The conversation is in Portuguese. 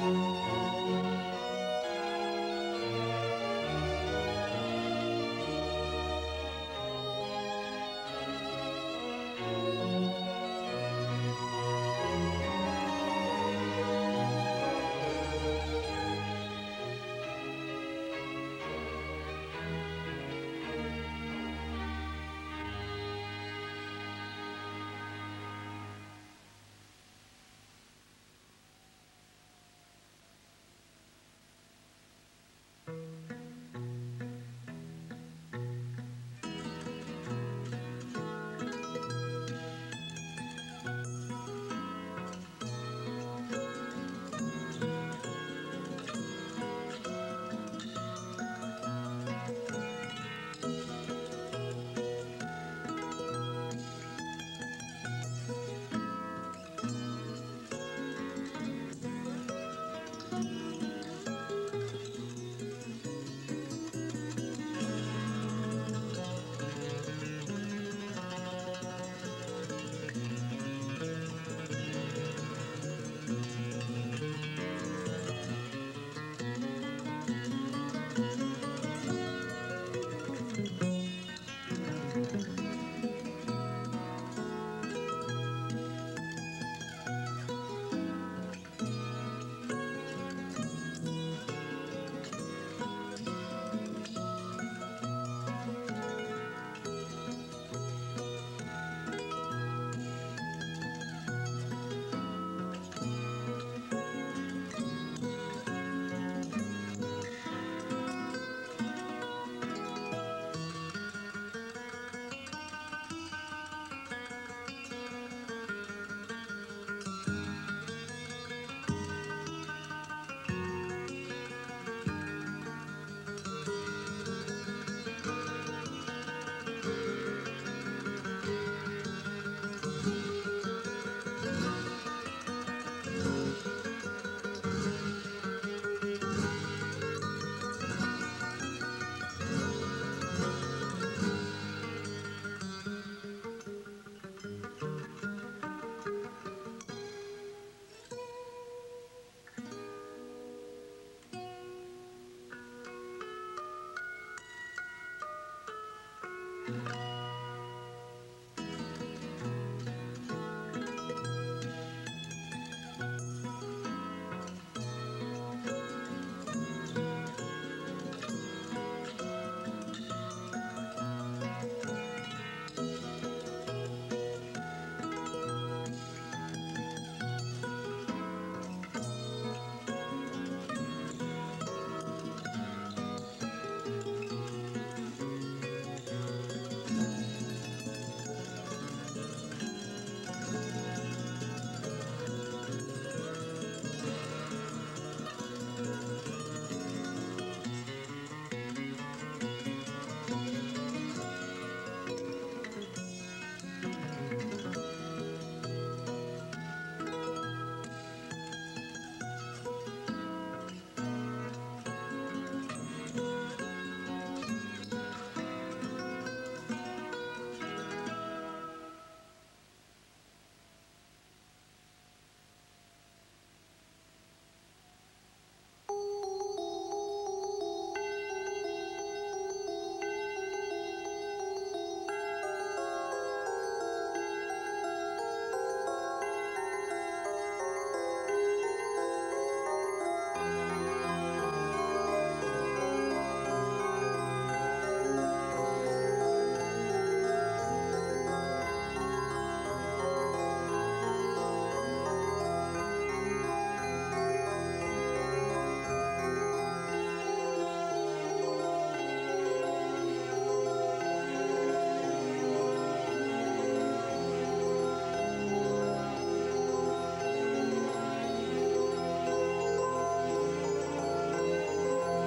Música